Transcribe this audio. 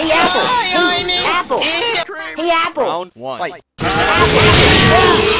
Hey, Apple! Hey, Apple! Hey, Apple! Round one. Fight. Yay!